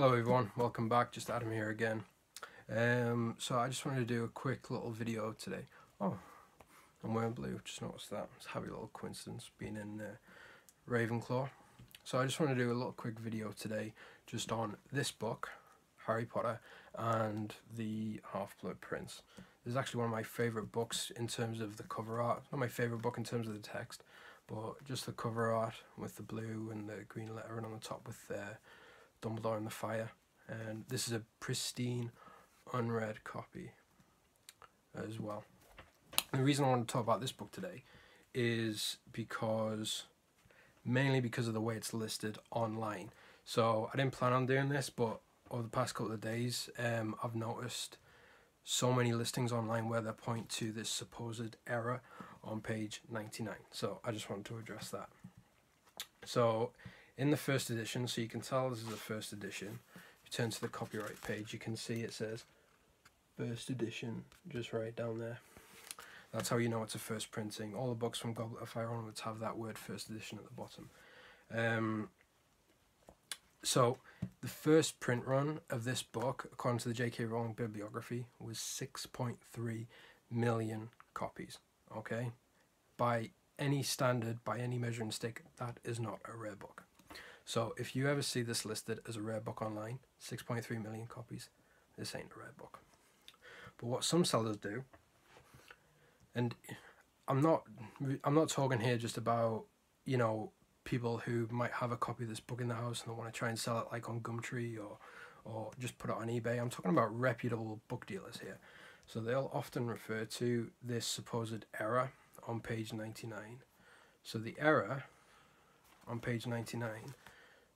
Hello everyone, welcome back, just Adam here again. Um, so I just wanted to do a quick little video today. Oh, I'm wearing blue, just noticed that. It's a happy little coincidence being in uh, Ravenclaw. So I just want to do a little quick video today just on this book, Harry Potter and the Half-Blood Prince. This is actually one of my favourite books in terms of the cover art. Not my favourite book in terms of the text, but just the cover art with the blue and the green lettering on the top with uh, Dumbledore in the fire. And this is a pristine, unread copy as well. The reason I want to talk about this book today is because, mainly because of the way it's listed online. So I didn't plan on doing this, but over the past couple of days, um, I've noticed so many listings online where they point to this supposed error on page 99. So I just wanted to address that. So in the first edition, so you can tell this is the first edition, if you turn to the copyright page, you can see it says first edition just right down there. That's how you know it's a first printing. All the books from Goblet of Fire onwards have that word first edition at the bottom. Um, so the first print run of this book, according to the J.K. Rowling bibliography, was 6.3 million copies. Okay, by any standard, by any measuring stick, that is not a rare book. So if you ever see this listed as a rare book online, 6.3 million copies, this ain't a rare book. But what some sellers do, and I'm not, I'm not talking here just about, you know, people who might have a copy of this book in the house and they want to try and sell it like on Gumtree or, or just put it on eBay. I'm talking about reputable book dealers here. So they'll often refer to this supposed error on page 99. So the error on page 99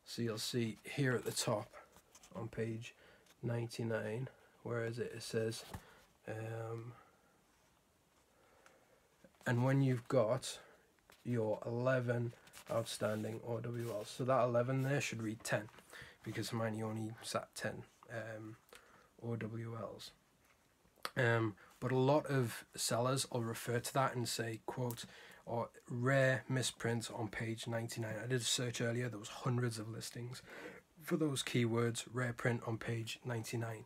so you'll see here at the top on page 99, where is it? It says, um, and when you've got your 11 outstanding OWLs, so that 11 there should read 10 because Hermione only sat 10 um, OWLs. Um, but a lot of sellers will refer to that and say, quote, or rare misprints on page 99. I did a search earlier, there was hundreds of listings for those keywords, rare print on page 99.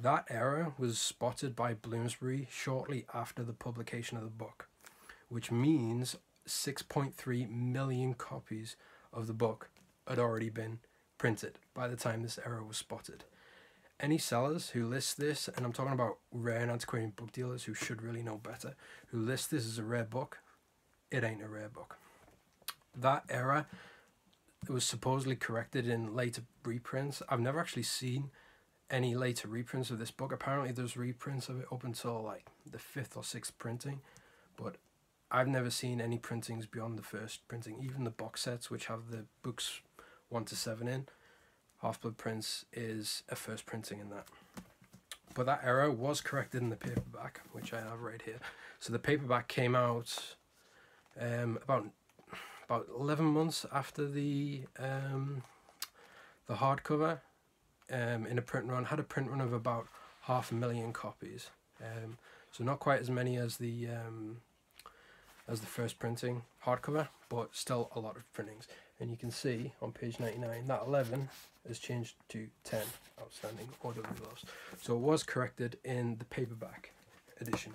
That error was spotted by Bloomsbury shortly after the publication of the book, which means 6.3 million copies of the book had already been printed by the time this error was spotted. Any sellers who list this, and I'm talking about rare and antiquarian book dealers who should really know better, who list this as a rare book, it ain't a rare book. That error was supposedly corrected in later reprints. I've never actually seen any later reprints of this book. Apparently, there's reprints of it up until like the fifth or sixth printing, but I've never seen any printings beyond the first printing. Even the box sets, which have the books one to seven in, Half Blood Prince is a first printing in that. But that error was corrected in the paperback, which I have right here. So the paperback came out um, about about 11 months after the um, the hardcover um, in a print run had a print run of about half a million copies. Um, so not quite as many as the um, as the first printing hardcover but still a lot of printings. And you can see on page 99 that 11 has changed to 10 outstanding OWLs so it was corrected in the paperback edition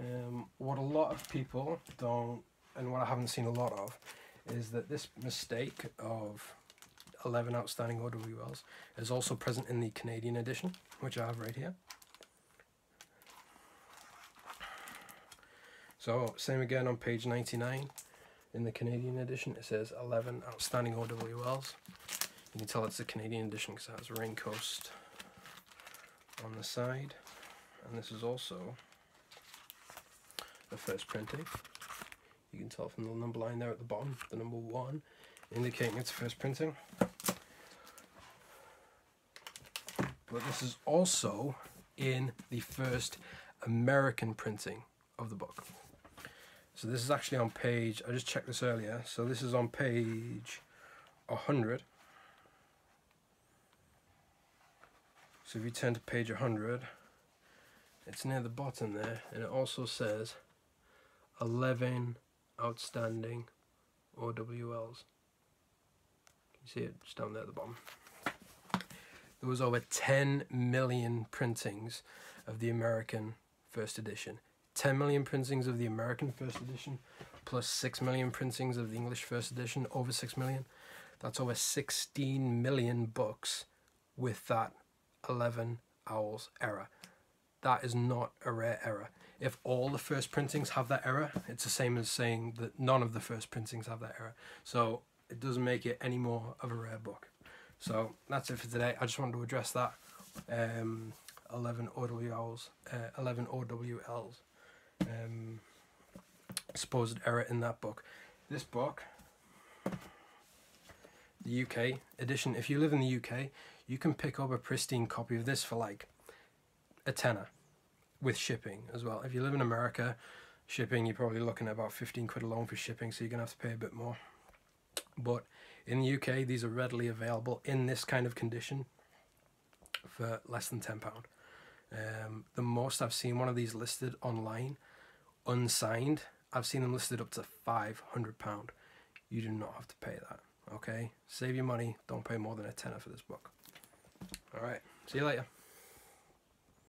um, what a lot of people don't, and what I haven't seen a lot of, is that this mistake of 11 outstanding OWLs is also present in the Canadian edition, which I have right here. So, same again on page 99. In the Canadian edition, it says 11 outstanding OWLs. You can tell it's the Canadian edition because it has Raincoast on the side. And this is also the first printing. You can tell from the number line there at the bottom, the number one, indicating it's first printing. But this is also in the first American printing of the book. So this is actually on page, I just checked this earlier, so this is on page 100. So if you turn to page 100, it's near the bottom there, and it also says 11 outstanding OWLs. You see it just down there at the bottom. there was over 10 million printings of the American first edition. 10 million printings of the American first edition, plus 6 million printings of the English first edition, over 6 million. That's over 16 million books with that 11 owls error. That is not a rare error. If all the first printings have that error, it's the same as saying that none of the first printings have that error. So it doesn't make it any more of a rare book. So that's it for today. I just wanted to address that. Um, 11 OWLs, uh, 11 OWLs, um, supposed error in that book. This book, the UK edition, if you live in the UK, you can pick up a pristine copy of this for like a tenner with shipping as well. If you live in America, shipping, you're probably looking at about 15 quid alone for shipping, so you're going to have to pay a bit more. But in the UK, these are readily available in this kind of condition for less than £10. Um, the most I've seen one of these listed online, unsigned, I've seen them listed up to £500. You do not have to pay that, okay? Save your money, don't pay more than a tenner for this book. Alright, see you later.